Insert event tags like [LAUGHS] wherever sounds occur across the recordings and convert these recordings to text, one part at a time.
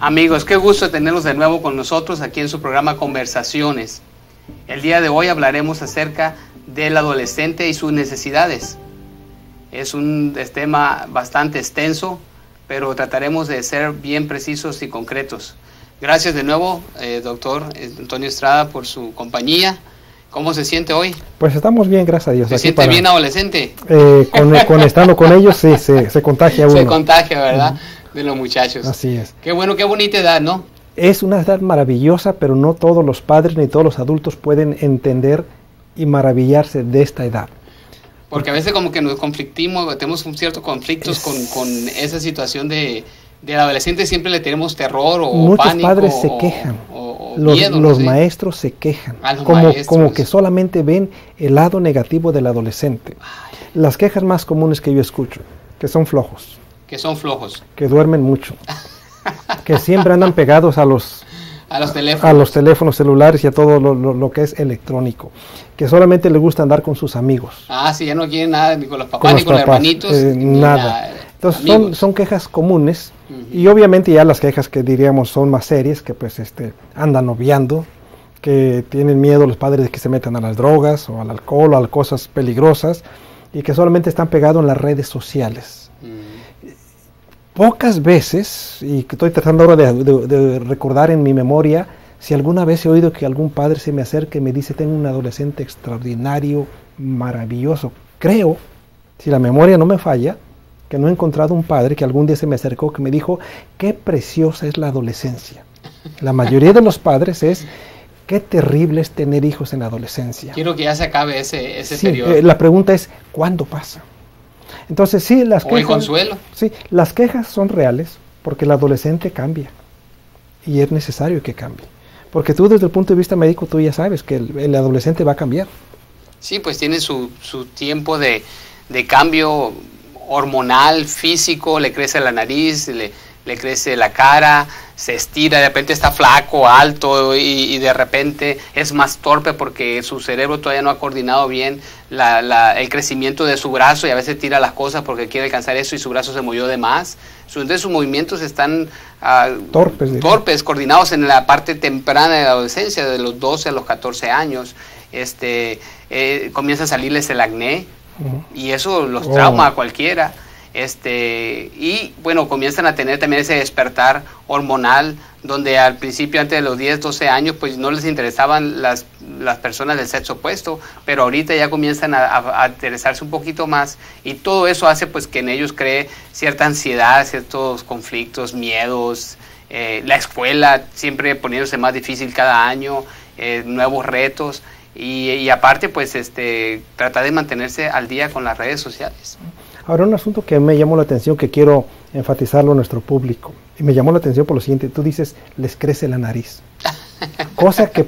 Amigos, qué gusto tenerlos de nuevo con nosotros aquí en su programa Conversaciones. El día de hoy hablaremos acerca del adolescente y sus necesidades. Es un tema bastante extenso, pero trataremos de ser bien precisos y concretos. Gracias de nuevo, eh, doctor Antonio Estrada, por su compañía. ¿Cómo se siente hoy? Pues estamos bien, gracias a Dios. ¿Se siente bien adolescente? Eh, con, estando con ellos, sí, se, contagia uno. Se contagia, [LAUGHS] ¿verdad? De los muchachos. Así es. Qué bueno, qué bonita edad, ¿no? Es una edad maravillosa, pero no todos los padres ni todos los adultos pueden entender y maravillarse de esta edad. Porque a veces como que nos conflictimos, tenemos un cierto conflictos con, con, esa situación de, de adolescente, siempre le tenemos terror o Muchos padres se quejan. los, maestros se quejan. como, como que solamente ven el lado negativo del adolescente. Las quejas más comunes que yo escucho, que son flojos. Que son flojos. Que duermen mucho. que siempre andan pegados a los [LAUGHS] a los teléfonos. A los teléfonos celulares y a todo lo, que es electrónico. Que solamente les gusta andar con sus amigos. Ah, sí, ya no quieren nada ni con los papás ni con los hermanitos. Eh, nada. Entonces son, son, quejas comunes y obviamente ya las quejas que diríamos son más serias, que pues este, andan obviando, que tienen miedo los padres de que se metan a las drogas o al alcohol o a cosas peligrosas y que solamente están pegados en las redes sociales pocas veces, y estoy tratando ahora de, recordar en mi memoria, si alguna vez he oído que algún padre se me acerque y me dice, tengo un adolescente extraordinario, maravilloso. Creo, si la memoria no me falla, que no he encontrado un padre que algún día se me acercó que me dijo, qué preciosa es la adolescencia. La mayoría de los padres es, qué terrible es tener hijos en la adolescencia. Quiero que ya se acabe ese, ese periodo. Eh, la pregunta es, ¿cuándo pasa? Entonces sí, las quejas... consuelo. Sí, las quejas son reales porque el adolescente cambia y es necesario que cambie. Porque tú desde el punto de vista médico tú ya sabes que el, adolescente va a cambiar. Sí, pues tiene su, su tiempo de, de, cambio hormonal, físico, le crece la nariz, le, le crece la cara, se estira, de repente está flaco, alto y, de repente es más torpe porque su cerebro todavía no ha coordinado bien el crecimiento de su brazo y a veces tira las cosas porque quiere alcanzar eso y su brazo se movió de más. Entonces sus movimientos están ah, torpes, torpes, coordinados en la parte temprana de la adolescencia, de los 12 a los 14 años. Este, eh, comienza a salirles el acné y eso los oh. trauma a cualquiera. Este, y bueno, comienzan a tener también ese despertar hormonal, donde al principio, antes de los 10, 12 años, pues no les interesaban las, las personas del sexo opuesto, pero ahorita ya comienzan a, interesarse un poquito más y todo eso hace pues que en ellos cree cierta ansiedad, ciertos conflictos, miedos, eh, la escuela siempre poniéndose más difícil cada año, eh, nuevos retos y, y, aparte pues este, tratar de mantenerse al día con las redes sociales. Ahora, un asunto que me llamó la atención, que quiero enfatizarlo a nuestro público, y me llamó la atención por lo siguiente, tú dices, les crece la nariz, [LAUGHS] cosa que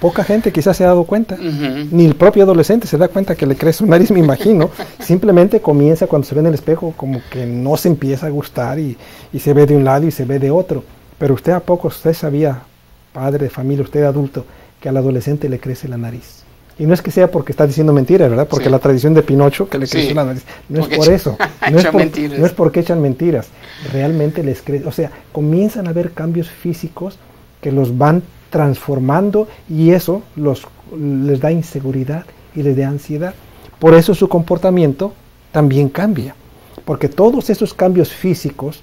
poca gente quizás se ha dado cuenta, ni el propio adolescente se da cuenta que le crece su nariz, me imagino, [LAUGHS] simplemente comienza cuando se ve en el espejo como que no se empieza a gustar y, y se ve de un lado y se ve de otro, pero usted a poco, usted sabía, padre de familia, usted adulto, que al adolescente le crece la nariz. Y no es que sea porque está diciendo mentiras, ¿verdad? Porque la tradición de Pinocho, que le creció la nariz, no es por eso. [LAUGHS] No es, no es, porque echan mentiras. Realmente les crece. O sea, comienzan a haber cambios físicos que los van transformando y eso los, les da inseguridad y les da ansiedad. Por eso su comportamiento también cambia. Porque todos esos cambios físicos,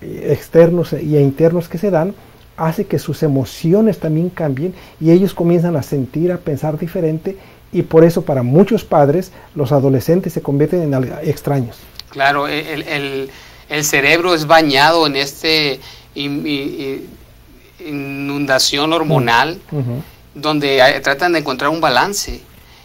externos e internos que se dan, hace que sus emociones también cambien y ellos comienzan a sentir, a pensar diferente y por eso para muchos padres los adolescentes se convierten en extraños. Claro, el, cerebro es bañado en este inundación hormonal donde tratan de encontrar un balance.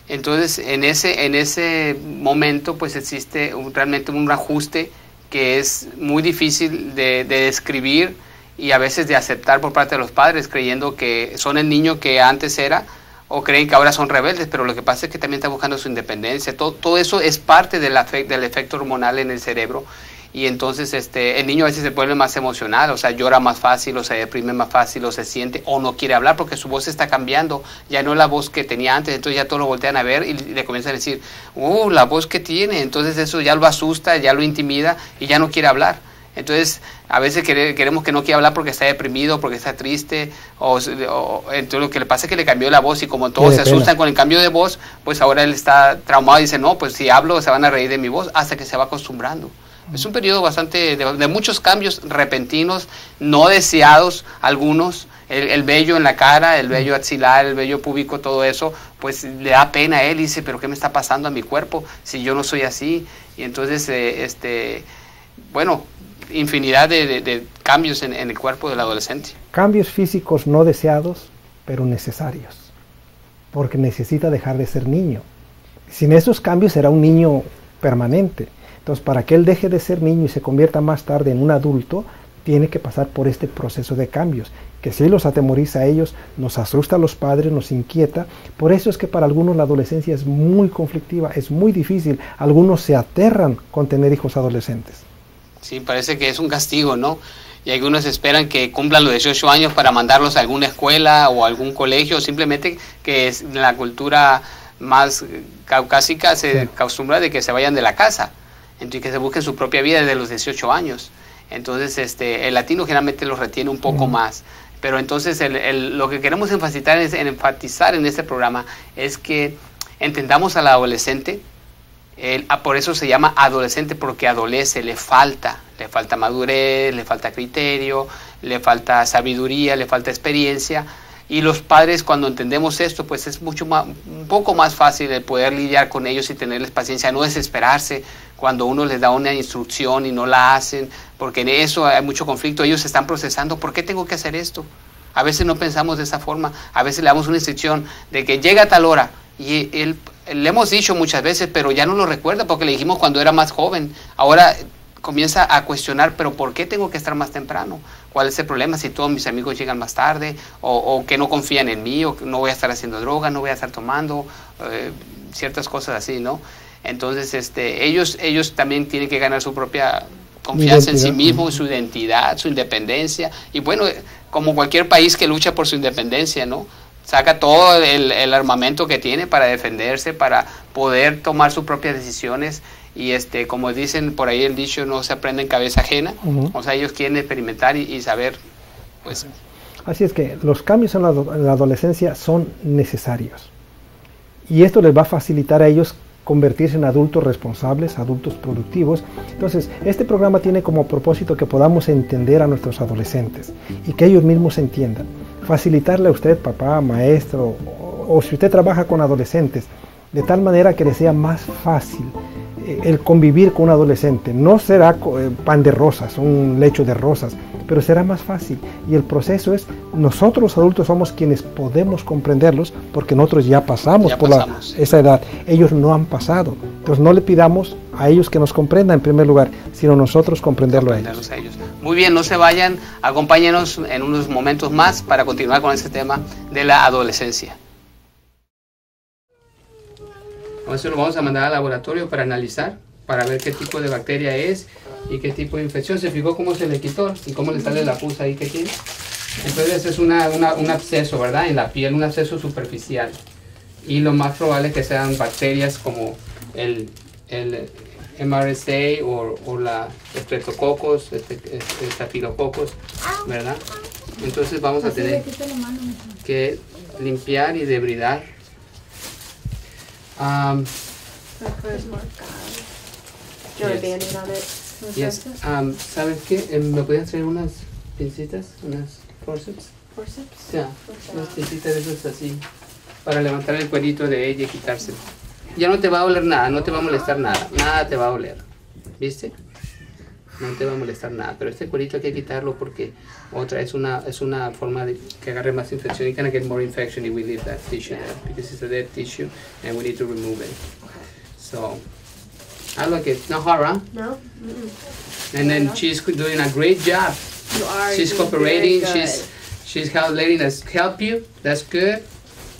Entonces, en ese, en ese momento, pues existe realmente un ajuste que es muy difícil de, de describir y a veces de aceptar por parte de los padres, creyendo que son el niño que antes era o creen que ahora son rebeldes, pero lo que pasa es que también están buscando su independencia. Todo, todo eso es parte del, del efecto hormonal en el cerebro y entonces este, el niño a veces se vuelve más emocional, o sea, llora más fácil, o se deprime más fácil, o se siente, o no quiere hablar porque su voz está cambiando, ya no es la voz que tenía antes, entonces ya todos lo voltean a ver y le comienzan a decir, uh, la voz que tiene, entonces eso ya lo asusta, ya lo intimida y ya no quiere hablar. Entonces, a veces queremos que no quiera hablar porque está deprimido, porque está triste, o, entonces lo que le pasa es que le cambió la voz y como todos se asustan con el cambio de voz, pues ahora él está traumado y dice, no, pues si hablo se van a reír de mi voz hasta que se va acostumbrando. Es un periodo bastante de, muchos cambios repentinos, no deseados algunos. El, el, vello en la cara, el vello axilar, el vello púbico, todo eso, pues le da pena a él y dice, pero ¿qué me está pasando a mi cuerpo si yo no soy así? Y entonces, eh, este, bueno, infinidad de, cambios en, el cuerpo del adolescente. Cambios físicos no deseados, pero necesarios, porque necesita dejar de ser niño. Sin esos cambios será un niño permanente. Entonces, para que él deje de ser niño y se convierta más tarde en un adulto, tiene que pasar por este proceso de cambios, que si los atemoriza a ellos, nos asusta a los padres, nos inquieta. Por eso es que para algunos la adolescencia es muy conflictiva, es muy difícil. Algunos se aterran con tener hijos adolescentes. Sí, parece que es un castigo, ¿no? Y algunos esperan que cumplan los 18 años para mandarlos a alguna escuela o algún colegio, simplemente que es la cultura más caucásica se acostumbra de que se vayan de la casa, entonces que se busquen su propia vida desde los 18 años. Entonces, este, el latino generalmente los retiene un poco más. Pero entonces lo que queremos enfatizar, es, enfatizar en este programa es que entendamos al adolescente Ah, por eso se llama adolescente, porque adolece, le falta, le falta madurez, le falta criterio, le falta sabiduría, le falta experiencia. Y los padres cuando entendemos esto, pues es mucho más, un poco más fácil de poder lidiar con ellos y tenerles paciencia, no desesperarse cuando uno les da una instrucción y no la hacen, porque en eso hay mucho conflicto, ellos están procesando, ¿por qué tengo que hacer esto? A veces no pensamos de esa forma, a veces le damos una instrucción de que llega a tal hora y él le hemos dicho muchas veces, pero ya no lo recuerda porque le dijimos cuando era más joven. Ahora comienza a cuestionar, pero ¿por qué tengo que estar más temprano? ¿Cuál es el problema si todos mis amigos llegan más tarde? ¿O, que no confían en mí? ¿O que no voy a estar haciendo droga? ¿No voy a estar tomando? Eh, ciertas cosas así, ¿no? Entonces, este, ellos, ellos también tienen que ganar su propia confianza en sí mismos, su identidad, su independencia. Y bueno, como cualquier país que lucha por su independencia, ¿no? Saca todo el, armamento que tiene para defenderse, para poder tomar sus propias decisiones. Y este como dicen por ahí el dicho no se aprende en cabeza ajena, o sea ellos quieren experimentar y, saber pues. Así es que los cambios en la, en la adolescencia son necesarios. Y esto les va a facilitar a ellos convertirse en adultos responsables, adultos productivos. Entonces, este programa tiene como propósito que podamos entender a nuestros adolescentes y que ellos mismos entiendan facilitarle a usted, papá, maestro, o, si usted trabaja con adolescentes, de tal manera que le sea más fácil eh, el convivir con un adolescente. No será eh, pan de rosas, un lecho de rosas, pero será más fácil. Y el proceso es, nosotros los adultos somos quienes podemos comprenderlos porque nosotros ya pasamos por esa edad. Ellos no han pasado. Entonces no le pidamos a ellos que nos comprendan en primer lugar, sino nosotros comprenderlo a ellos. Muy bien, no se vayan, acompáñenos en unos momentos más para continuar con este tema de la adolescencia. Ahora lo vamos a mandar al laboratorio para analizar, para ver qué tipo de bacteria es y qué tipo de infección. Se fijó cómo se le quitó y cómo le sale la pus ahí que tiene. Entonces es una, un absceso, ¿verdad? En la piel, un absceso superficial. Y lo más probable es que sean bacterias como el, el MRSA o, o la estreptococos, estafilococos, ¿verdad? Entonces vamos a tener que limpiar y debridar. Um, yes. Um, ¿Sabes qué? Em, ¿Me pueden traer unas pincitas? ¿Unas forceps? ¿Forceps? Ya, unas pincitas de esas así, para levantar el cuerito de ella y quitárselo ya no te va a doler nada, no te va a molestar nada, nada te va a doler, ¿viste? No te va a molestar nada, pero este cuerito hay que quitarlo porque otra es una es una forma de que agarre más infección. You can get more infection if we leave that tissue there because it's a dead tissue and we need to remove it. So, I like it. No horror. No. And then she's doing a great job. You are. She's cooperating. She's she's letting us help you. That's good.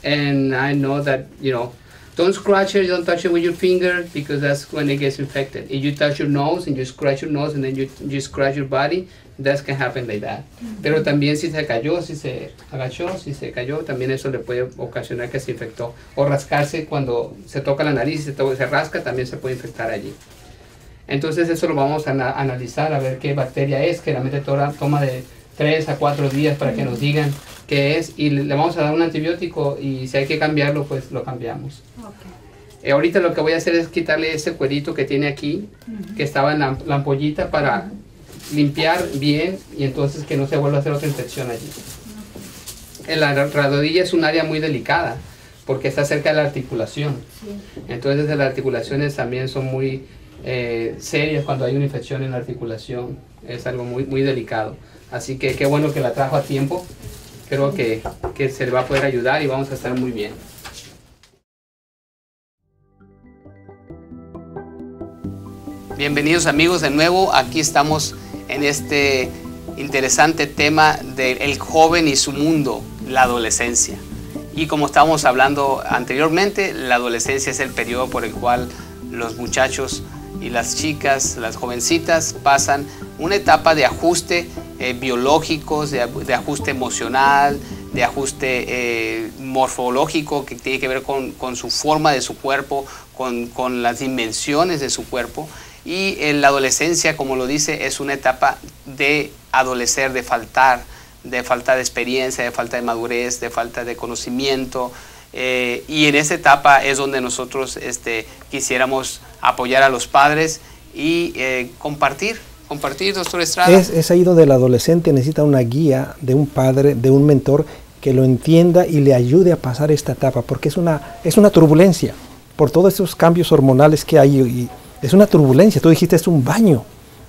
And I know that you know Don't scratch it, don't touch it with your finger because that's when it gets infected. If you touch your nose and you scratch your nose and then you, you scratch your body, that can happen like that. Pero también si se cayó, si se agachó, si se cayó, también eso le puede ocasionar que se infectó. O rascarse cuando se toca la nariz y se, se rasca, también se puede infectar allí. Entonces eso lo vamos a analizar, a ver qué bacteria es, que realmente toma de 3 a 4 días para que nos digan qué es y le vamos a dar un antibiótico y si hay que cambiarlo, pues lo cambiamos. Eh, ahorita lo que voy a hacer es quitarle ese cuerito que tiene aquí, que estaba en la, ampollita para limpiar bien y entonces que no se vuelva a hacer otra infección allí. La rodilla es un área muy delicada porque está cerca de la articulación. Entonces las articulaciones también son muy eh, serias cuando hay una infección en la articulación. Es algo muy, muy delicado. Así que qué bueno que la trajo a tiempo. Creo que, que se le va a poder ayudar y vamos a estar muy bien. Bienvenidos amigos de nuevo. Aquí estamos en este interesante tema del joven y su mundo, la adolescencia. Y como estábamos hablando anteriormente, la adolescencia es el periodo por el cual los muchachos y las chicas, las jovencitas, pasan una etapa de ajuste eh, biológicos, de, ajuste emocional, de ajuste eh, morfológico que tiene que ver con, su forma de su cuerpo, con, las dimensiones de su cuerpo. Y la adolescencia, como lo dice, es una etapa de adolecer, de faltar, de falta de experiencia, de falta de madurez, de falta de conocimiento. Eh, y en esa etapa es donde nosotros este, quisiéramos apoyar a los padres y compartir compartir, doctor Estrada. Es, ahí donde el adolescente necesita una guía de un padre, de un mentor que lo entienda y le ayude a pasar esta etapa, porque es una, es una turbulencia por todos esos cambios hormonales que hay. Y es una turbulencia, tú dijiste es un baño,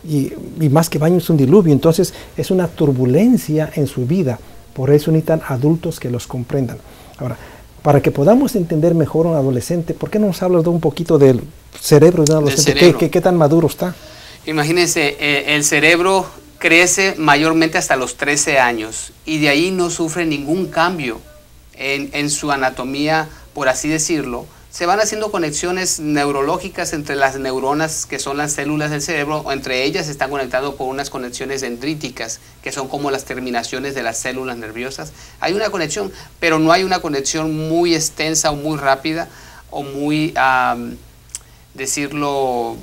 y, y, más que baño es un diluvio, entonces es una turbulencia en su vida, por eso necesitan adultos que los comprendan. Ahora, para que podamos entender mejor a un adolescente, ¿por qué no nos hablas de un poquito del cerebro de un adolescente? ¿Qué, qué tan maduro está? Imagínense, eh, el cerebro crece mayormente hasta los 13 años y de ahí no sufre ningún cambio en, su anatomía, por así decirlo. Se van haciendo conexiones neurológicas entre las neuronas, que son las células del cerebro, entre ellas están conectando con unas conexiones dendríticas, que son como las terminaciones de las células nerviosas. Hay una conexión, pero no hay una conexión muy extensa o muy rápida o muy, decirlo,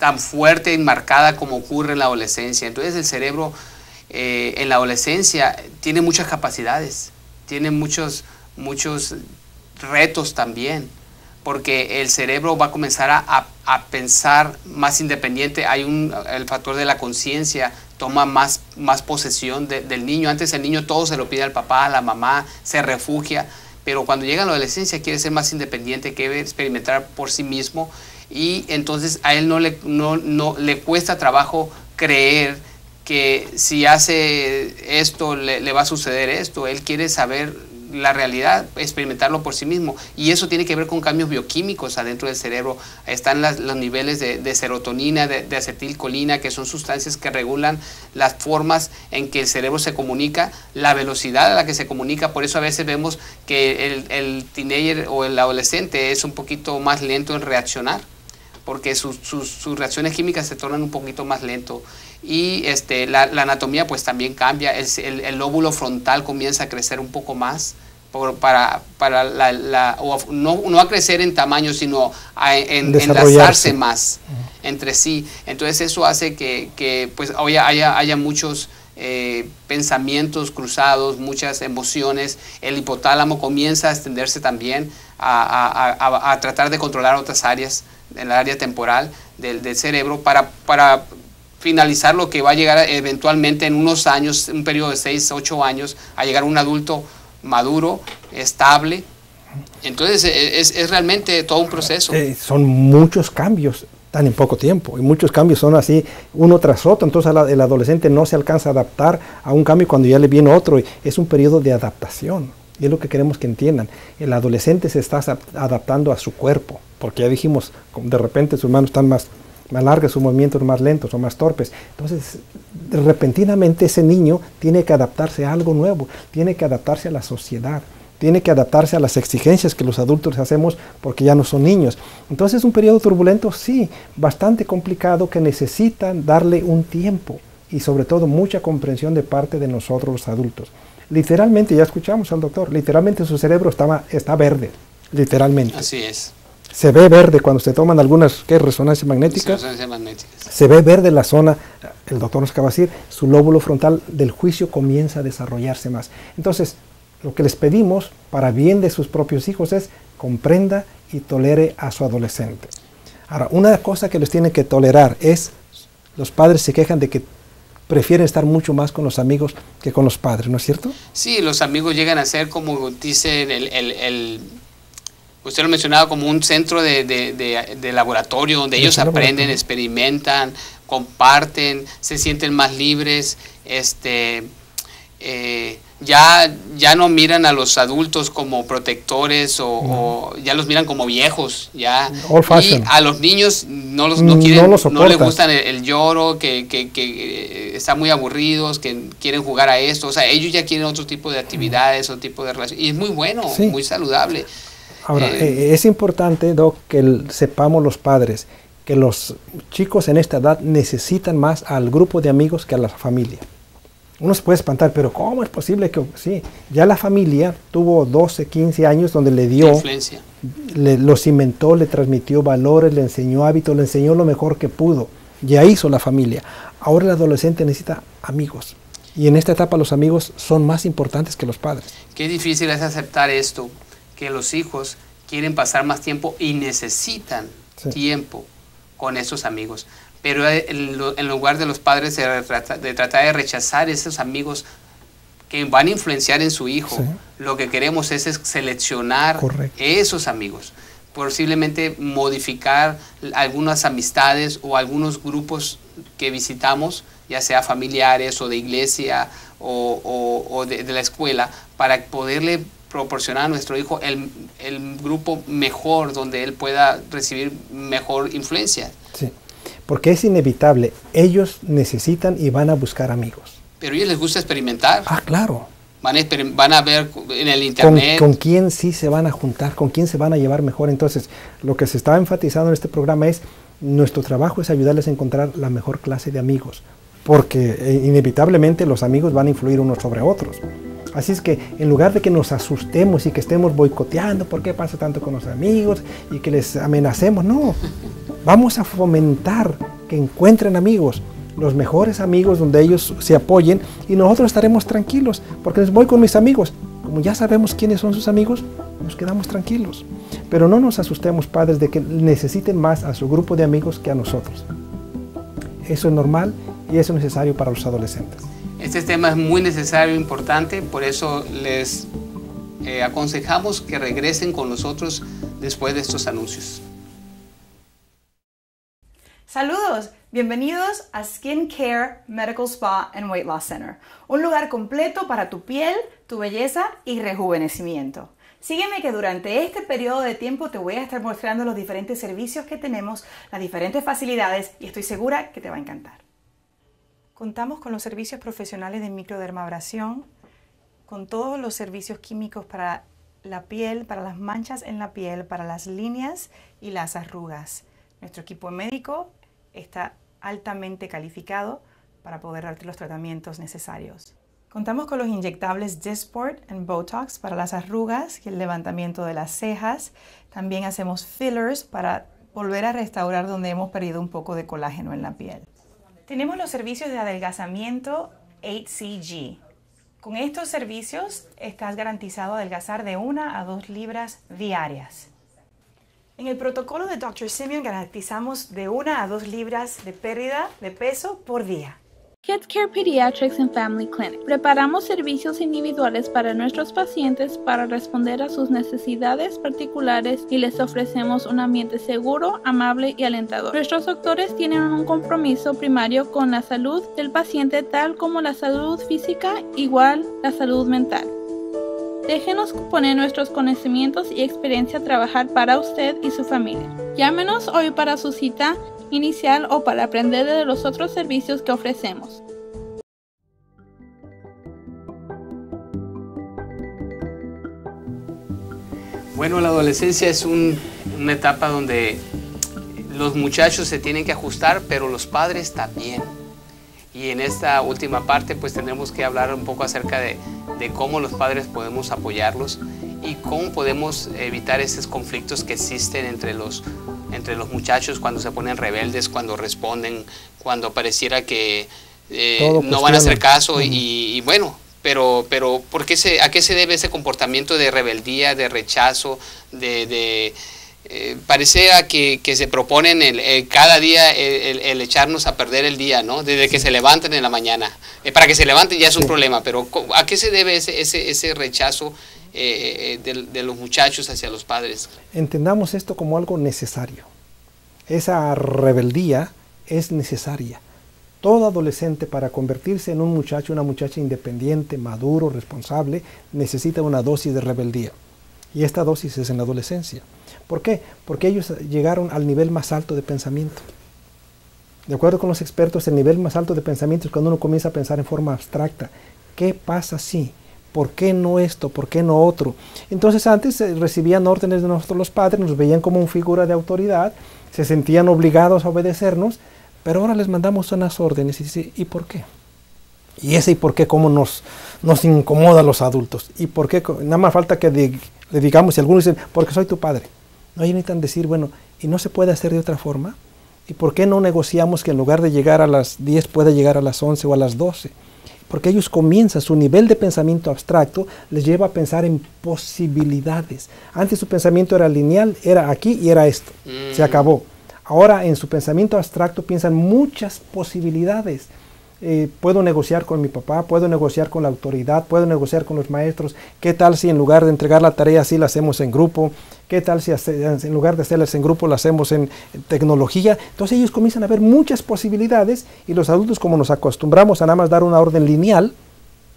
tan fuerte y marcada como ocurre en la adolescencia. Entonces el cerebro eh, en la adolescencia tiene muchas capacidades, tiene muchos, muchos retos también, porque el cerebro va a comenzar a, pensar más independiente. Hay un, el factor de la conciencia toma más, más posesión del niño. Antes el niño todo se lo pide al papá, a la mamá, se refugia, pero cuando llega a la adolescencia quiere ser más independiente, quiere experimentar por sí mismo y entonces a él no le, no, no, le cuesta trabajo creer que si hace esto le, le, va a suceder esto. Él quiere saber la realidad, experimentarlo por sí mismo. Y eso tiene que ver con cambios bioquímicos adentro del cerebro. Están los niveles de, serotonina, de, acetilcolina, que son sustancias que regulan las formas en que el cerebro se comunica, la velocidad a la que se comunica. Por eso a veces vemos que el, el teenager o el adolescente es un poquito más lento en reaccionar porque sus, reacciones químicas se tornan un poquito más lento. Y este, la, anatomía pues también cambia, el, lóbulo frontal comienza a crecer un poco más, para, para la, no, a crecer en tamaño, sino a enlazarse más entre sí. Entonces eso hace que, pues haya, haya muchos eh, pensamientos cruzados, muchas emociones. El hipotálamo comienza a extenderse también a, a tratar de controlar otras áreas en el área temporal del, cerebro para, para finalizar lo que va a llegar eventualmente en unos años, un periodo de 6, 8 años, a llegar a un adulto maduro, estable. Entonces e, es, es realmente todo un proceso. Eh, son muchos cambios tan en poco tiempo y muchos cambios son así uno tras otro, entonces el adolescente no se alcanza a adaptar a un cambio cuando ya le viene otro, es un periodo de adaptación. Y es lo que queremos que entiendan. El adolescente se está adaptando a su cuerpo, porque ya dijimos, de repente sus manos están más, más largas, sus movimientos más lentos o más torpes. Entonces, repentinamente ese niño tiene que adaptarse a algo nuevo, tiene que adaptarse a la sociedad, tiene que adaptarse a las exigencias que los adultos hacemos porque ya no son niños. Entonces es un periodo turbulento, sí, bastante complicado que necesitan darle un tiempo y sobre todo mucha comprensión de parte de nosotros los adultos. Literalmente, ya escuchamos al doctor, literalmente su cerebro estaba, está verde, literalmente. Así es. Se ve verde cuando se toman algunas ¿qué? resonancias magnéticas. Resonancias magnéticas. Se ve verde la zona, el doctor nos acaba de decir, su lóbulo frontal del juicio comienza a desarrollarse más. Entonces, lo que les pedimos para bien de sus propios hijos es comprenda y tolere a su adolescente. Ahora, una cosa que les tienen que tolerar es, los padres se quejan de que prefieren estar mucho más con los amigos que con los padres, ¿no es cierto? Sí, los amigos llegan a ser, como dice el, el, usted lo mencionaba, como un centro de, de, laboratorio donde ellos aprenden, experimentan, comparten, se sienten más libres, este, eh, ya, ya no miran a los adultos como protectores o, ya los miran como viejos, ya. y a los niños no los no quieren, no, les gustan el, lloro, que, que, que, eh, están muy aburridos, que quieren jugar a esto, o sea, ellos ya quieren otro tipo de actividades, otro tipo de relaciones, y es muy bueno, muy saludable. Ahora, eh, eh, es importante, Doc, que sepamos los padres que los chicos en esta edad necesitan más al grupo de amigos que a la familia. Uno se puede espantar, pero ¿cómo es posible que sí? Ya la familia tuvo 12, 15 años donde le dio, le, lo cimentó, le transmitió valores, le enseñó hábitos, le enseñó lo mejor que pudo. Ya hizo la familia. Ahora el adolescente necesita amigos. Y en esta etapa los amigos son más importantes que los padres. Qué difícil es aceptar esto, que los hijos quieren pasar más tiempo y necesitan tiempo con esos amigos. Pero en, lugar de los padres de, tratar de rechazar esos amigos que van a influenciar en su hijo, lo que queremos es, seleccionar esos amigos, posiblemente modificar algunas amistades o algunos grupos que visitamos, ya sea familiares o de iglesia o, de, la escuela, para poderle proporcionar a nuestro hijo el, el grupo mejor donde él pueda recibir mejor influencia. Sí porque es inevitable. Ellos necesitan y van a buscar amigos. Pero a ellos les gusta experimentar. Ah, claro. Van a, van a ver en el internet. Con, quién sí se van a juntar, con quién se van a llevar mejor. Entonces, lo que se está enfatizando en este programa es, nuestro trabajo es ayudarles a encontrar la mejor clase de amigos, porque eh, inevitablemente los amigos van a influir unos sobre otros. Así es que en lugar de que nos asustemos y que estemos boicoteando por qué pasa tanto con los amigos y que les amenacemos, no, vamos a fomentar que encuentren amigos, los mejores amigos donde ellos se apoyen y nosotros estaremos tranquilos porque les voy con mis amigos. Como ya sabemos quiénes son sus amigos, nos quedamos tranquilos. Pero no nos asustemos, padres, de que necesiten más a su grupo de amigos que a nosotros. Eso es normal y eso es necesario para los adolescentes. Este tema es muy necesario e importante, por eso les eh, aconsejamos que regresen con nosotros después de estos anuncios. Saludos, bienvenidos a Skin Care Medical Spa and Weight Loss Center, un lugar completo para tu piel, tu belleza y rejuvenecimiento. Sígueme que durante este periodo de tiempo te voy a estar mostrando los diferentes servicios que tenemos, las diferentes facilidades y estoy segura que te va a encantar. Contamos con los servicios profesionales de microdermabrasión, con todos los servicios químicos para la piel, para las manchas en la piel, para las líneas y las arrugas. Nuestro equipo médico está altamente calificado para poder darte los tratamientos necesarios. Contamos con los inyectables Dysport and Botox para las arrugas y el levantamiento de las cejas. También hacemos fillers para volver a restaurar donde hemos perdido un poco de colágeno en la piel. Tenemos los servicios de adelgazamiento HCG. Con estos servicios estás garantizado adelgazar de 1 a 2 libras diarias. En el protocolo de Dr. Simeon garantizamos de 1 a 2 libras de pérdida de peso por día. Care Pediatrics and Family Clinic. Preparamos servicios individuales para nuestros pacientes para responder a sus necesidades particulares y les ofrecemos un ambiente seguro, amable y alentador. Nuestros doctores tienen un compromiso primario con la salud del paciente tal como la salud física igual la salud mental. Déjenos poner nuestros conocimientos y experiencia a trabajar para usted y su familia. Llámenos hoy para su cita inicial o para aprender de los otros servicios que ofrecemos. Bueno, la adolescencia es una etapa donde los muchachos se tienen que ajustar, pero los padres también. Y en esta última parte pues tendremos que hablar un poco acerca de, de cómo los padres podemos apoyarlos y cómo podemos evitar esos conflictos que existen entre los, entre los muchachos cuando se ponen rebeldes, cuando responden, cuando pareciera que eh, no van a hacer caso y, bueno, pero, pero ¿por qué se, ¿a qué se debe ese comportamiento de rebeldía, de rechazo, de... Eh, parecía que, se proponen el, cada día el, echarnos a perder el día, ¿no? Desde que se levanten en la mañana. Eh, para que se levanten ya es un problema, pero ¿a qué se debe ese, ese, ese rechazo de, de, los muchachos hacia los padres? Entendamos esto como algo necesario. Esa rebeldía es necesaria. Todo adolescente para convertirse en un muchacho, una muchacha independiente, maduro, responsable, necesita una dosis de rebeldía. Y esta dosis es en la adolescencia. ¿Por qué? Porque ellos llegaron al nivel más alto de pensamiento. De acuerdo con los expertos, el nivel más alto de pensamiento es cuando uno comienza a pensar en forma abstracta. ¿Qué pasa si? ¿Por qué no esto? ¿Por qué no otro? Entonces antes eh, recibían órdenes de nosotros los padres, nos veían como una figura de autoridad, se sentían obligados a obedecernos, pero ahora les mandamos unas órdenes y dice, ¿y por qué? Y ese y por qué, cómo nos, nos incomoda a los adultos. ¿Y por qué? Nada más falta que le digamos, y algunos dicen, porque soy tu padre. No, hay necesitan decir, bueno, ¿y no se puede hacer de otra forma? ¿Y por qué no negociamos que en lugar de llegar a las 10 pueda llegar a las 11 o a las 12? Porque ellos comienzan, su nivel de pensamiento abstracto les lleva a pensar en posibilidades. Antes su pensamiento era lineal, era aquí y era esto. Se mm. acabó. Ahora en su pensamiento abstracto piensan muchas posibilidades. Eh, puedo negociar con mi papá, puedo negociar con la autoridad, puedo negociar con los maestros. ¿Qué tal si en lugar de entregar la tarea así la hacemos en grupo? ¿Qué tal si en lugar de hacerlas en grupo la hacemos en, tecnología? Entonces ellos comienzan a ver muchas posibilidades y los adultos como nos acostumbramos a nada más dar una orden lineal,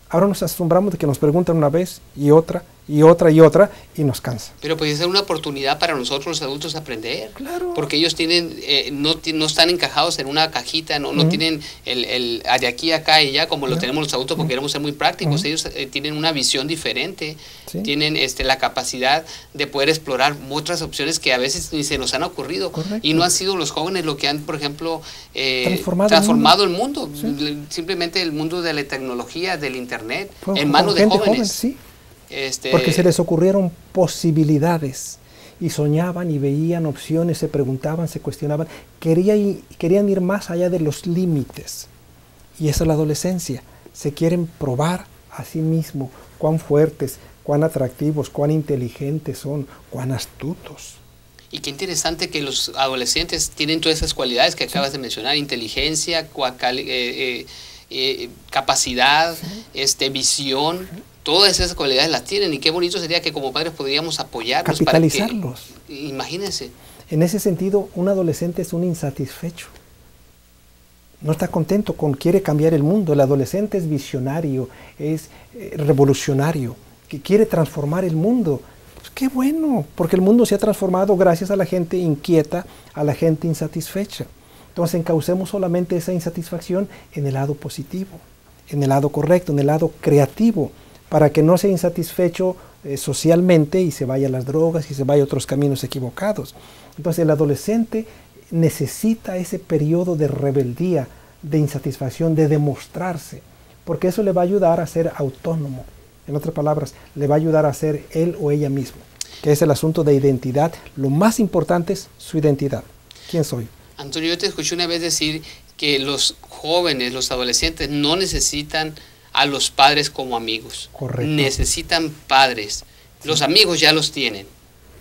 ahora nos acostumbramos de que nos preguntan una vez y otra y otra y otra y nos cansa. Pero puede ser una oportunidad para nosotros los adultos aprender. Claro. Porque ellos tienen, eh, no, no están encajados en una cajita, no, no tienen el, el de aquí acá y ya como lo tenemos los adultos porque queremos ser muy prácticos. Ellos eh, tienen una visión diferente, tienen este, la capacidad de poder explorar otras opciones que a veces ni se nos han ocurrido. Y no han sido los jóvenes lo que han, por ejemplo, eh, transformado, el mundo. Simplemente el mundo de la tecnología, del Internet, en manos de jóvenes. sí. Este, Porque se les ocurrieron posibilidades y soñaban y veían opciones, se preguntaban, se cuestionaban, querían, querían ir más allá de los límites. Y esa es la adolescencia. Se quieren probar a sí mismo cuán fuertes, cuán atractivos, cuán inteligentes son, cuán astutos. Y qué interesante que los adolescentes tienen todas esas cualidades que acabas de mencionar, inteligencia, eh, eh, eh, capacidad, este, visión, todas esas cualidades las tienen y qué bonito sería que como padres podríamos apoyarlos. Capitalizarlos. imagínense. En ese sentido, un adolescente es un insatisfecho. No está contento con, quiere cambiar el mundo. El adolescente es visionario, es eh, revolucionario, que quiere transformar el mundo. Pues qué bueno, porque el mundo se ha transformado gracias a la gente inquieta, a la gente insatisfecha. Entonces encaucemos solamente esa insatisfacción en el lado positivo, en el lado correcto, en el lado creativo para que no sea insatisfecho eh, socialmente y se vaya a las drogas y se vaya a otros caminos equivocados. Entonces el adolescente necesita ese periodo de rebeldía, de insatisfacción, de demostrarse, porque eso le va a ayudar a ser autónomo. En otras palabras, le va a ayudar a ser él o ella mismo, que es el asunto de identidad. Lo más importante es su identidad. ¿Quién soy? Antonio, yo te escuché una vez decir que los jóvenes, los adolescentes, no necesitan a los padres como amigos. Necesitan padres. Los amigos ya los tienen,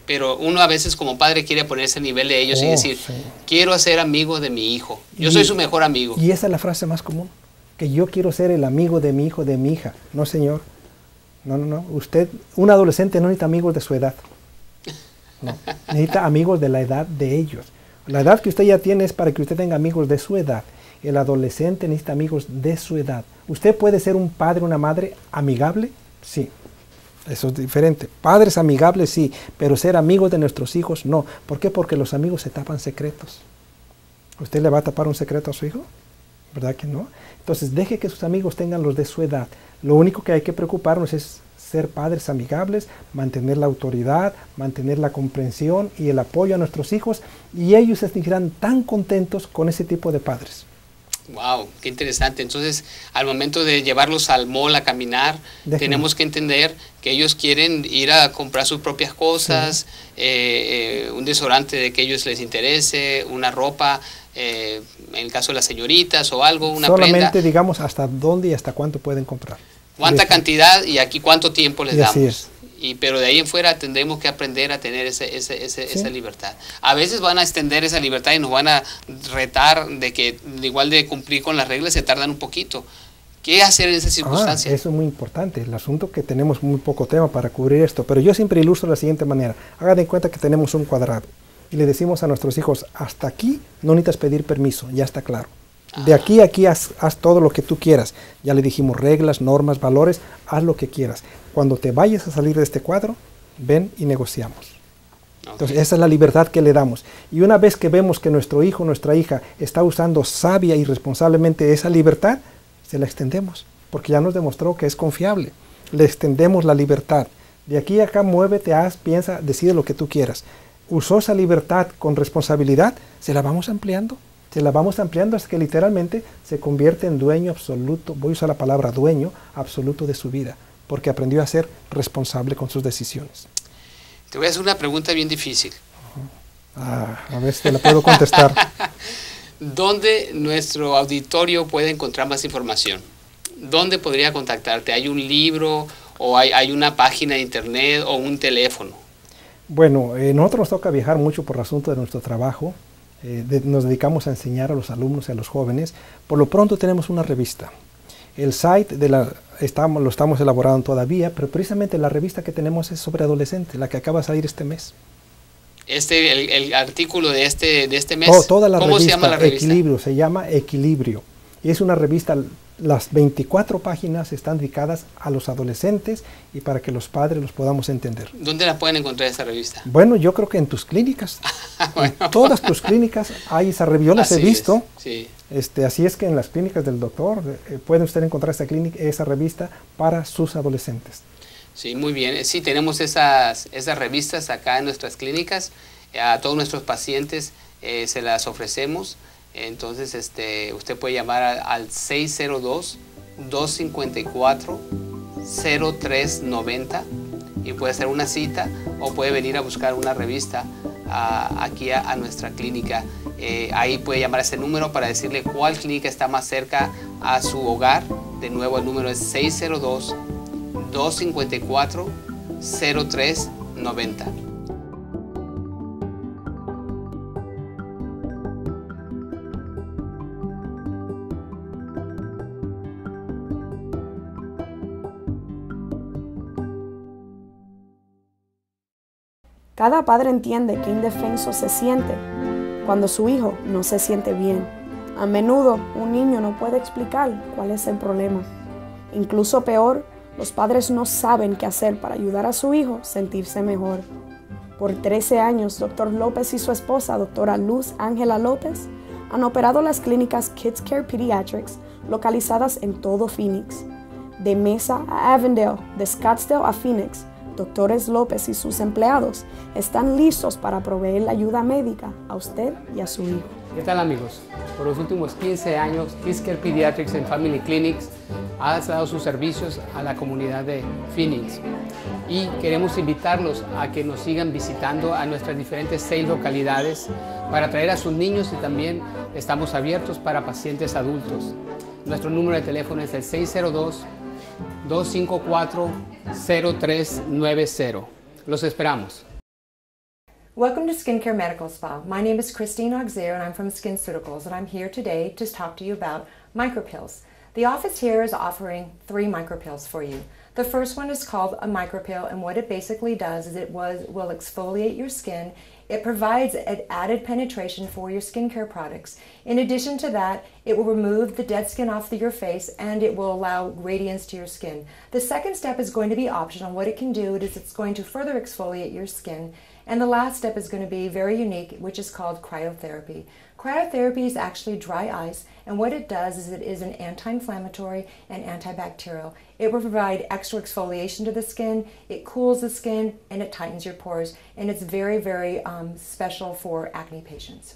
pero uno a veces como padre quiere ponerse a nivel de ellos y oh, decir, quiero ser amigo de mi hijo. Yo soy su mejor amigo. Y esa es la frase más común, que yo quiero ser el amigo de mi hijo, de mi hija. No, señor. No, no, no. Usted, un adolescente no necesita amigos de su edad. No. [LAUGHS] Necesita amigos de la edad de ellos. La edad que usted ya tiene es para que usted tenga amigos de su edad. El adolescente necesita amigos de su edad. ¿Usted puede ser un padre, una madre amigable? Sí. Eso es diferente. Padres amigables sí, pero ser amigos de nuestros hijos no. ¿Por qué? Porque los amigos se tapan secretos. ¿Usted le va a tapar un secreto a su hijo? ¿Verdad que no? Entonces deje que sus amigos tengan los de su edad. Lo único que hay que preocuparnos es ser padres amigables, mantener la autoridad, mantener la comprensión y el apoyo a nuestros hijos y ellos se sentirán tan contentos con ese tipo de padres. Wow, qué interesante. Entonces, al momento de llevarlos al mall a caminar, tenemos que entender que ellos quieren ir a comprar sus propias cosas, eh, eh, un desodorante de que ellos les interese, una ropa, eh, en el caso de las señoritas o algo, una Solamente digamos hasta dónde y hasta cuánto pueden comprar. ¿Cuánta cantidad y aquí cuánto tiempo les damos? Y, pero de ahí en fuera tendremos que aprender a tener ese, ese, esa libertad. A veces van a extender esa libertad y nos van a retar de que, igual de cumplir con las reglas, se tardan un poquito. ¿Qué hacer en esas ah, circunstancias? eso es muy importante. El asunto que tenemos muy poco tema para cubrir esto, pero yo siempre ilustro de la siguiente manera. Hagan en cuenta que tenemos un cuadrado y le decimos a nuestros hijos, hasta aquí no necesitas pedir permiso, ya está claro. De aquí a aquí haz, todo lo que tú quieras. Ya le dijimos reglas, normas, valores, haz lo que quieras. Cuando te vayas a salir de este cuadro, ven y negociamos. Entonces, esa es la libertad que le damos. Y una vez que vemos que nuestro hijo, nuestra hija está usando sabia y responsablemente esa libertad, se la extendemos, porque ya nos demostró que es confiable. Le extendemos la libertad. De aquí a acá, muévete, haz, piensa, decide lo que tú quieras. Usó esa libertad con responsabilidad, se la vamos ampliando se la vamos ampliando hasta que literalmente se convierte en dueño absoluto, voy a usar la palabra dueño absoluto de su vida, porque aprendió a ser responsable con sus decisiones. Te voy a hacer una pregunta bien difícil. Ah, a ver si te la puedo contestar. [LAUGHS] ¿Dónde nuestro auditorio puede encontrar más información? ¿Dónde podría contactarte? ¿Hay un libro o hay, una página de internet o un teléfono? Bueno, eh, nosotros nos toca viajar mucho por asunto de nuestro trabajo. Eh, nos dedicamos a enseñar a los alumnos y a los jóvenes. Por lo pronto tenemos una revista. El site de la, estamos, lo estamos elaborando todavía, pero precisamente la revista que tenemos es sobre adolescentes, la que acaba de salir este mes. Este, el, artículo de este, de este mes. toda la ¿Cómo se llama la revista? Equilibrio, se llama Equilibrio. Y es una revista las 24 páginas están dedicadas a los adolescentes y para que los padres los podamos entender. ¿Dónde la pueden encontrar esa revista? Bueno, yo creo que en tus clínicas. [LAUGHS] En todas tus clínicas hay esa revista. Yo las he visto. Sí. Este, así es que en las clínicas del doctor eh, pueden usted encontrar esa, clínica, esa revista para sus adolescentes. Sí, muy bien. Sí, tenemos esas, esas revistas acá en nuestras clínicas. A todos nuestros pacientes eh, se las ofrecemos. Entonces, este, usted puede llamar al 602-254-0390 y puede hacer una cita o puede venir a buscar una revista aquí a, nuestra clínica. Eh, ahí puede llamar a ese número para decirle cuál clínica está más cerca a su hogar. De nuevo, el número es 602-254-0390. Cada padre entiende que indefenso se siente cuando su hijo no se siente bien. A menudo un niño no puede explicar cuál es el problema. Incluso peor, los padres no saben qué hacer para ayudar a su hijo a sentirse mejor. Por 13 años, Dr. López y su esposa, doctora Luz Ángela López, han operado las clínicas Kids Care Pediatrics localizadas en todo Phoenix. De Mesa a Avondale, de Scottsdale a Phoenix, doctores López y sus empleados están listos para proveer la ayuda médica a usted y a su hijo. ¿Qué tal amigos? Por los últimos 15 años, Kisker Pediatrics and Family Clinics ha dado sus servicios a la comunidad de Phoenix y queremos invitarlos a que nos sigan visitando a nuestras diferentes seis localidades para traer a sus niños y también estamos abiertos para pacientes adultos. Nuestro número de teléfono es el 602 254-0390. Los esperamos. Welcome to Skincare Medical Spa. My name is Christine Auxerre and I'm from SkinCeuticals and I'm here today to talk to you about micropills. The office here is offering three micropills for you. The first one is called a micropill and what it basically does is it was, will exfoliate your skin it provides an added penetration for your skincare products. In addition to that, it will remove the dead skin off your face and it will allow radiance to your skin. The second step is going to be optional. What it can do is it's going to further exfoliate your skin. And the last step is going to be very unique, which is called cryotherapy. Cryotherapy is actually dry ice, and what it does is it is an anti inflammatory and antibacterial. It will provide extra exfoliation to the skin, it cools the skin, and it tightens your pores. And it's very, very um, special for acne patients.